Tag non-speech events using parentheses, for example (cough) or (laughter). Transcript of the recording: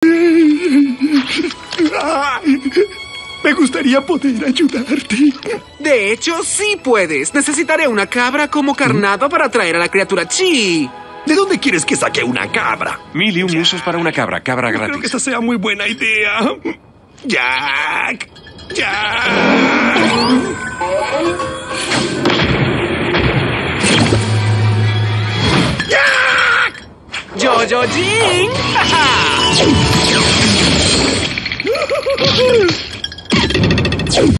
(laughs) Me gustaría poder ayudarte. De hecho, sí puedes. Necesitaré una cabra como carnado para atraer a la criatura Chi. ¿De dónde quieres que saque una cabra? Mil y un usos para una cabra, cabra No creo que gratis. esa sea muy buena idea. Jack. Jack. ¡Yo-Yo (laughs) Ooh.